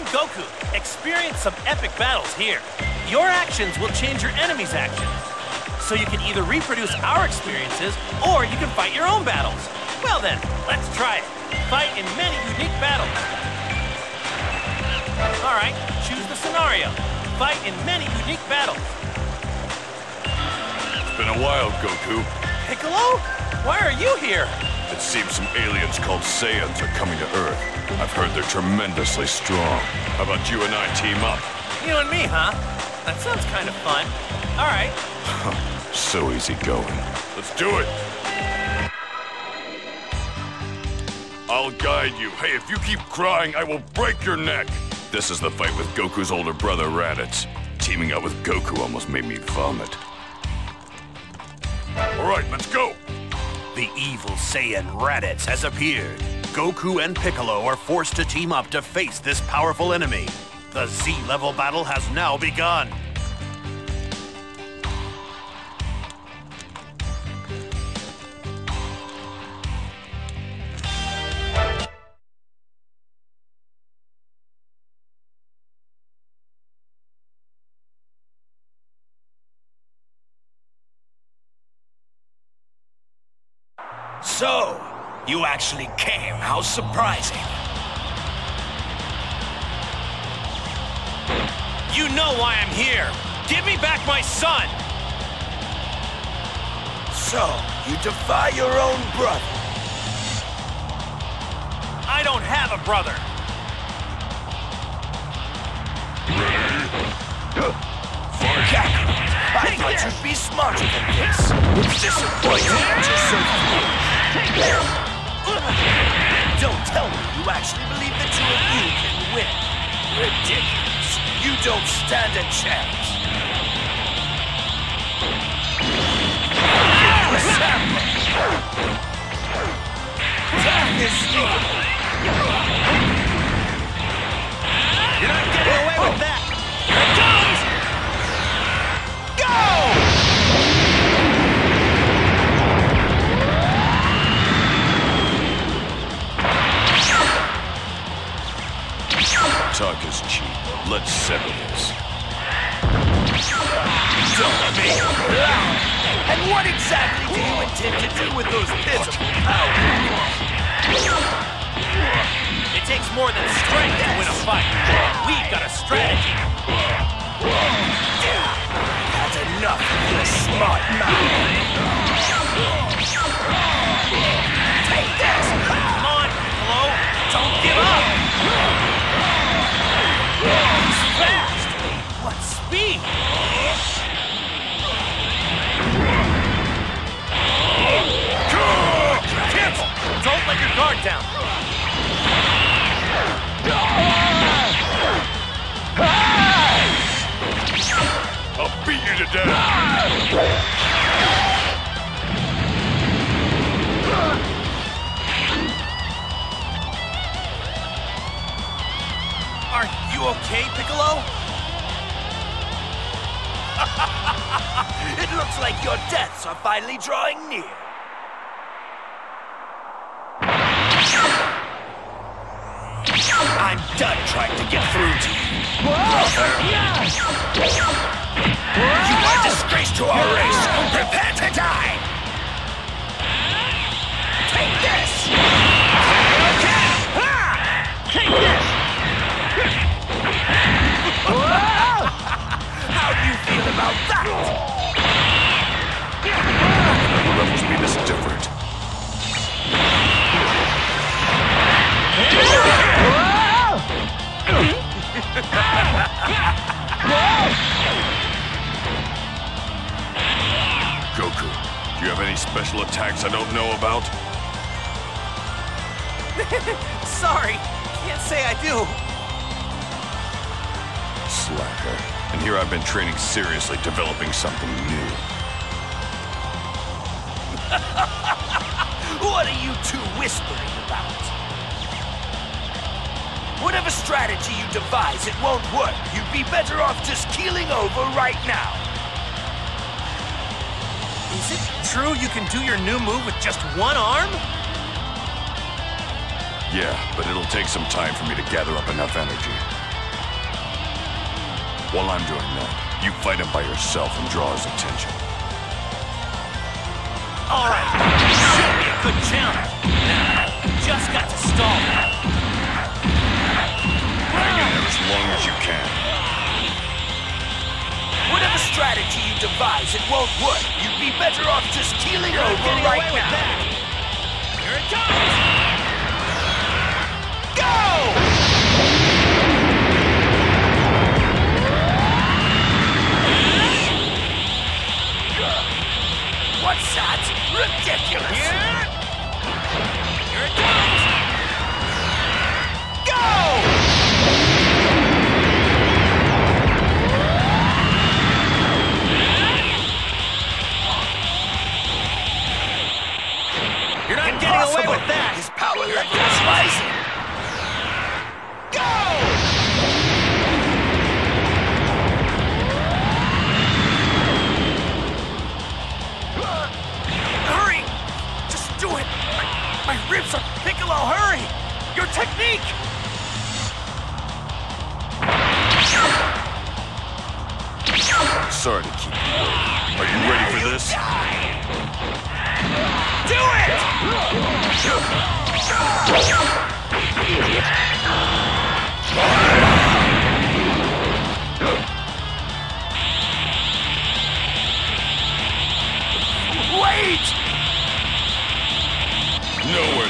I'm Goku. Experience some epic battles here. Your actions will change your enemy's actions. So you can either reproduce our experiences, or you can fight your own battles. Well then, let's try it. Fight in many unique battles. All right, choose the scenario. Fight in many unique battles. It's been a while, Goku. Piccolo? Why are you here? It seems some aliens called Saiyans are coming to Earth. I've heard they're tremendously strong. How about you and I team up? You and me, huh? That sounds kind of fun. All right. So easy going. Let's do it! I'll guide you. Hey, if you keep crying, I will break your neck. This is the fight with Goku's older brother, Raditz. Teaming up with Goku almost made me vomit. All right, let's go! The evil Saiyan Raditz has appeared. Goku and Piccolo are forced to team up to face this powerful enemy. The Z-level battle has now begun. Actually came. How surprising. You know why I'm here. Give me back my son. So, you defy your own brother. I don't have a brother. I thought you'd be smarter than this. Disappointing you're so. Don't tell me you actually believe the two of you can win. Ridiculous. You don't stand a chance. A this thing. You're not getting away with that. Talk is cheap. Let's settle this. And what exactly do you intend to do with those pitiful powers? It takes more than strength to win a fight. We've got a strategy. That's enough of your smart mouth. Take this! Come on, Piccolo. Don't give up. Speed? Careful. Don't let your guard down. I'll beat you to death! Are you okay, Piccolo? It looks like your deaths are finally drawing near. I'm done trying to get through to you. Brother. You are a disgrace to our race. Prepare to die. Take this. Take this! How do you feel about that? Levels this different. Goku, do you have any special attacks I don't know about? Sorry, can't say I do. Slacker. And here I've been training seriously, developing something new. What are you two whispering about? Whatever strategy you devise, it won't work. You'd be better off just keeling over right now. Is it true you can do your new move with just one arm? Yeah, but it'll take some time for me to gather up enough energy. While I'm doing that, you fight him by yourself and draw his attention. All right, show me a good counter. Now, just got to stall that. Hang in there as long as you can. Whatever strategy you devise, it won't work. You'd be better off just keeling You're over getting right now. that. Here it comes. Go! What's that? Ridiculous! Here. Here it comes. Go! You're not getting away with that. His power level is rising. Go! My, my ribs are... Piccolo, hurry! Your technique! Sorry to keep you waiting. Are you ready for this? Do it! Wait! Nowhere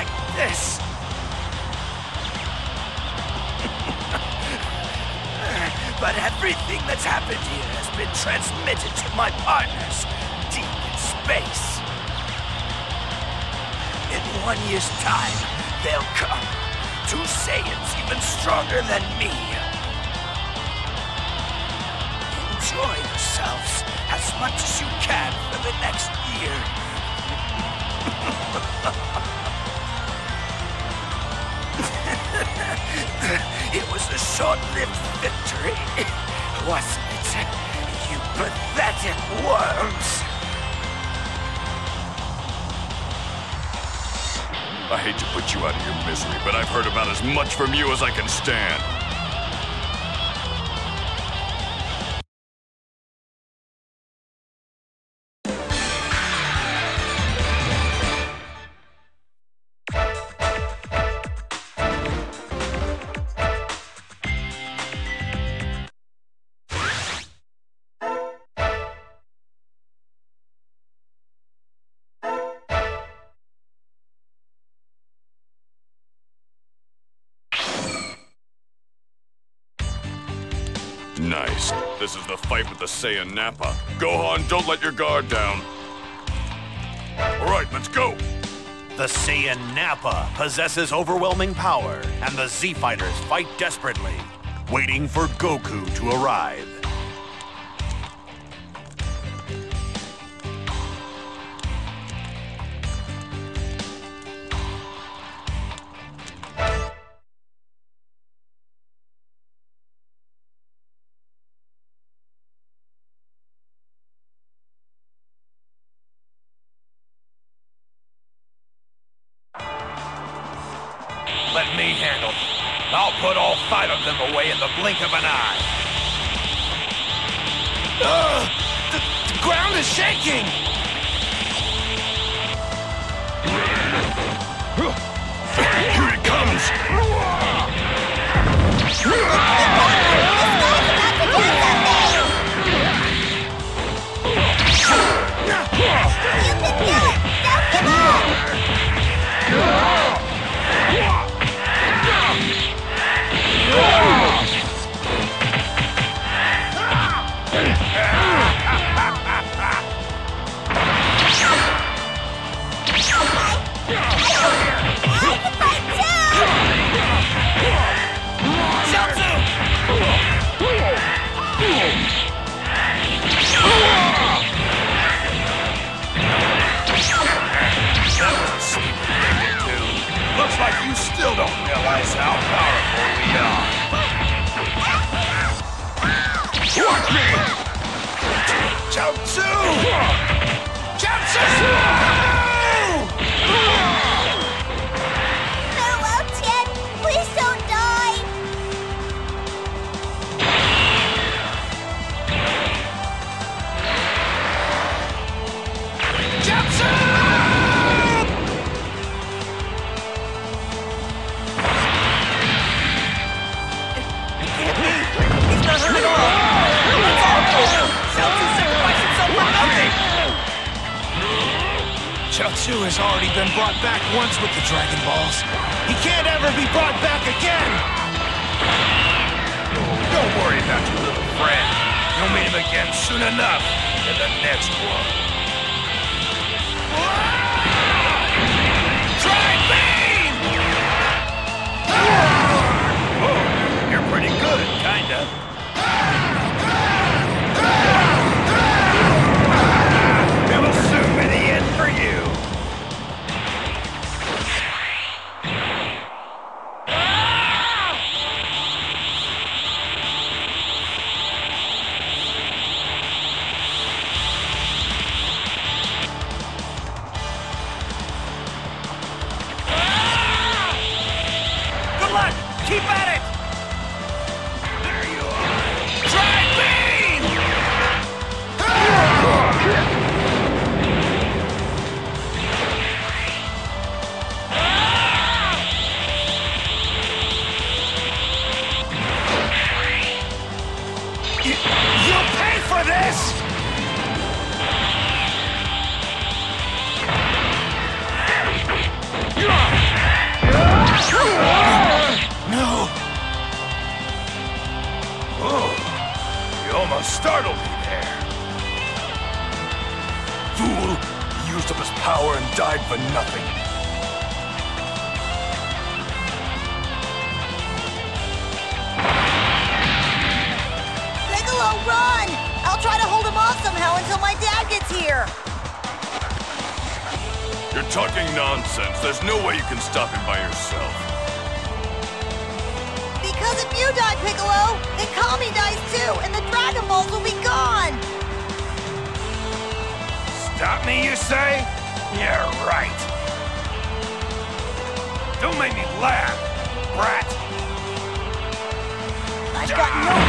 like this! but everything that's happened here has been transmitted to my partners deep in space. In one year's time, they'll come. Two Saiyans even stronger than me. Enjoy yourselves as much as you can for the next year. it was a short-lived victory, wasn't it? You pathetic worms! I hate to put you out of your misery, but I've heard about as much from you as I can stand. This is the fight with the Saiyan Nappa. Gohan, don't let your guard down. All right, let's go. The Saiyan Nappa possesses overwhelming power, and the Z Fighters fight desperately, waiting for Goku to arrive. out too! once with the dragon. power and died for nothing. Piccolo, run! I'll try to hold him off somehow until my dad gets here. You're talking nonsense. There's no way you can stop him by yourself. Because if you die, Piccolo, then Kami dies too, and the Dragon Balls will be gone! Stop me, you say? Yeah, right. Don't make me laugh, brat. I've got no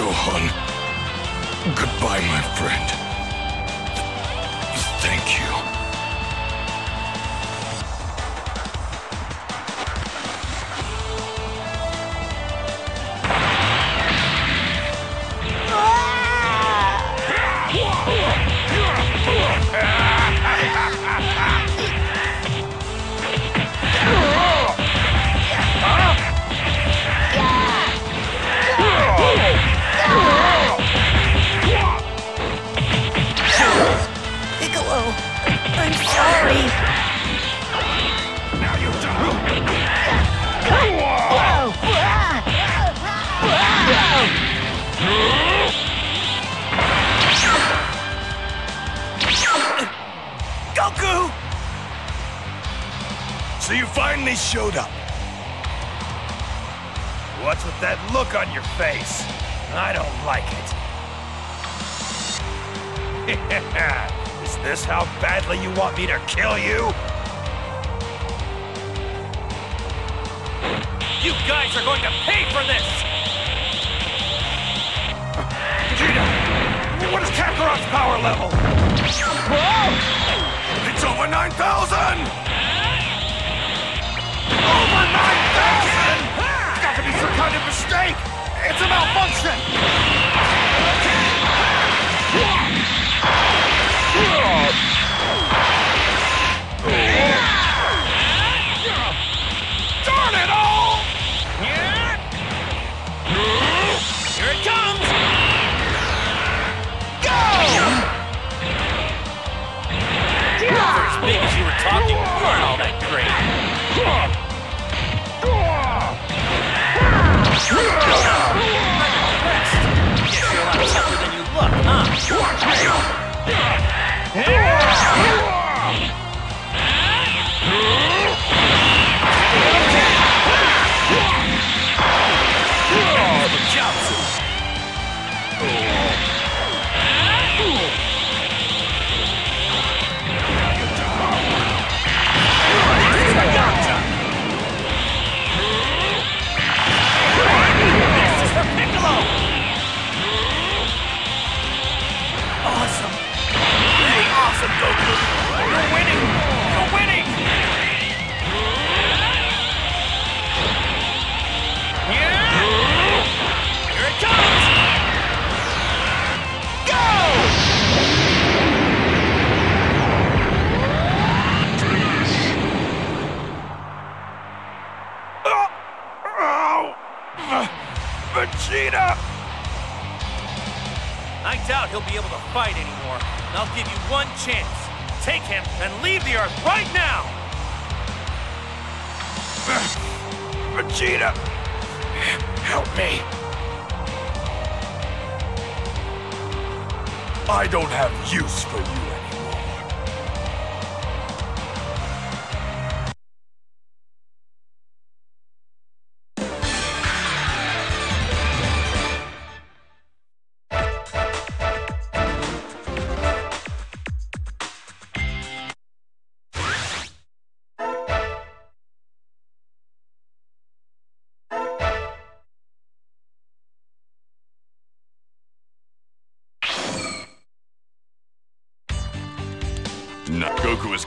Gohan. Goodbye, my friend. Thank you. Showed up. What's with that look on your face? I don't like it. Is this how badly you want me to kill you? You guys are going to pay for this! Vegeta! What is Kakarot's power level? It's over 9,000! Over 9,000! Got to be some kind of mistake! It's a malfunction!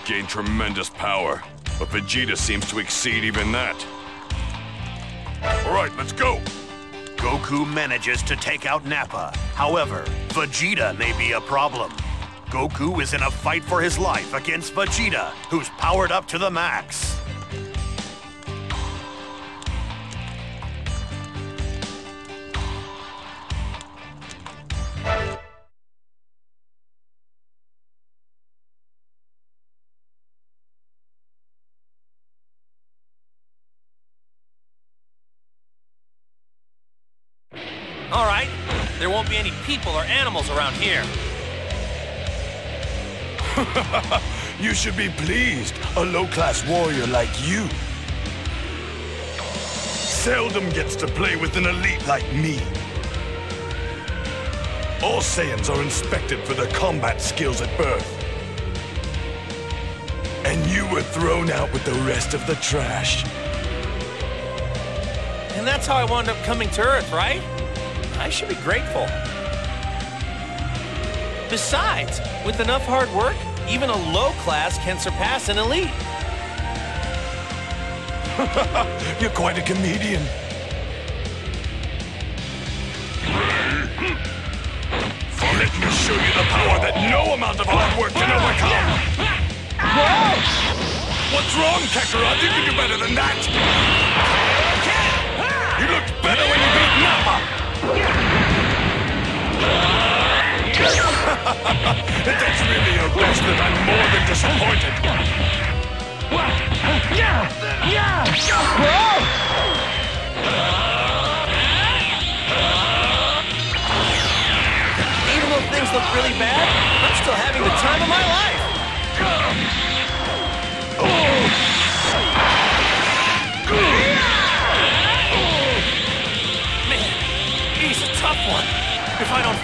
Gained tremendous power, but Vegeta seems to exceed even that. All right, let's go. Goku manages to take out Nappa. However, Vegeta may be a problem. Goku is in a fight for his life against Vegeta, who's powered up to the max. Be any people or animals around here. You should be pleased, a low-class warrior like you. Seldom gets to play with an elite like me. All Saiyans are inspected for their combat skills at birth. And you were thrown out with the rest of the trash. And that's how I wound up coming to Earth, right? I should be grateful. Besides, with enough hard work, even a low class can surpass an elite. You're quite a comedian. Let me show you the power that no amount of hard work can overcome. What's wrong, Kakarot? You can do better than that. You looked better when you beat Nappa. That's really your best that I'm more than disappointed. Yeah! Yeah! Even though things look really bad, I'm still having the time of my life.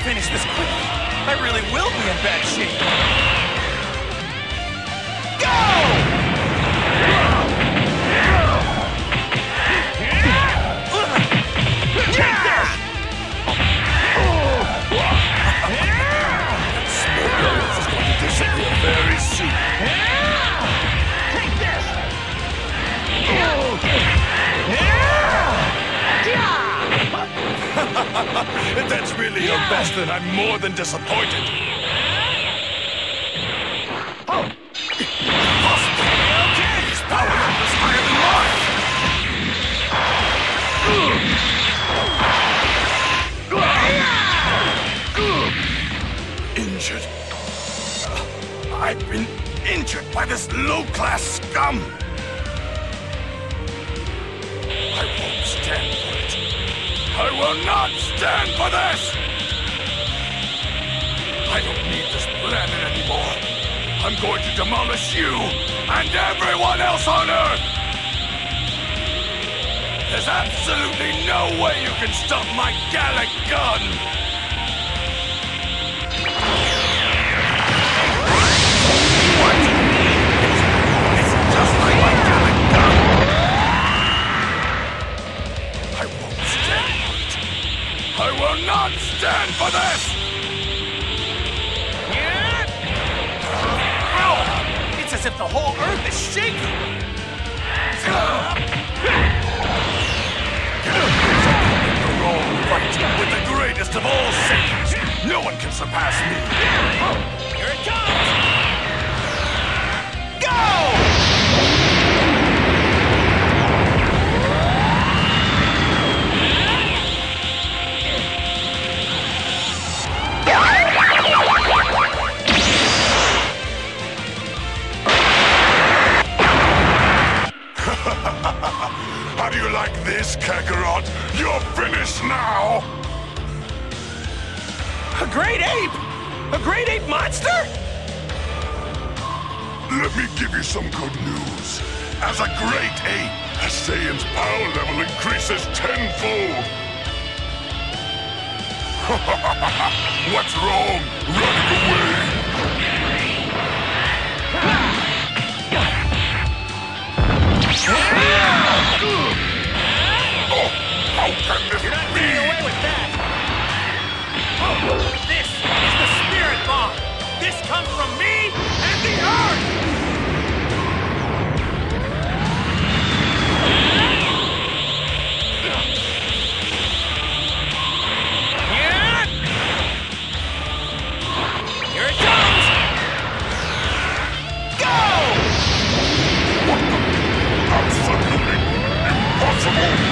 Finish this quickly, I really will be in bad shape. If that's really your best, then I'm more than disappointed. Oh! Power higher than mine! Injured. I've been injured by this low-class scum! Will not stand for this! I don't need this planet anymore. I'm going to demolish you and everyone else on Earth! There's absolutely no way you can stop my Galick gun! Will not stand for this! Yeah. Ow! It's as if the whole Earth is shaking. Fighting with the greatest of all Saiyans! No one can surpass me! Here it comes! How do you like this, Kakarot? You're finished now! A great ape! A great ape monster? Let me give you some good news. As a great ape, a Saiyan's power level increases tenfold. What's wrong? Running You're not getting away with that! This is the Spirit Bomb! This comes from me! Here it comes! Go! Impossible!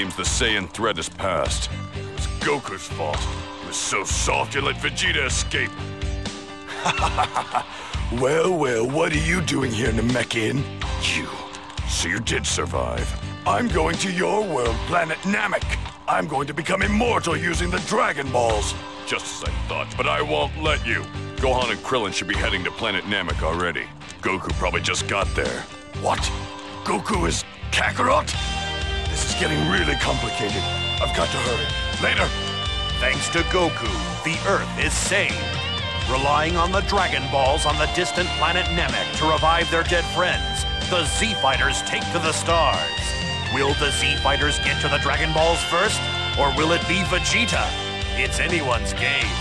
Seems the Saiyan threat is past. It was Goku's fault. He was so soft you let Vegeta escape. Well, well, what are you doing here, Namekian? You. So you did survive. I'm going to your world, planet Namek. I'm going to become immortal using the Dragon Balls. Just as I thought, but I won't let you. Gohan and Krillin should be heading to planet Namek already. Goku probably just got there. What? Goku is Kakarot? Getting really complicated. I've got to hurry. Later. Thanks to Goku, the Earth is saved. Relying on the Dragon Balls on the distant planet Namek to revive their dead friends, the Z Fighters take to the stars. Will the Z Fighters get to the Dragon Balls first, or will it be Vegeta? It's anyone's game.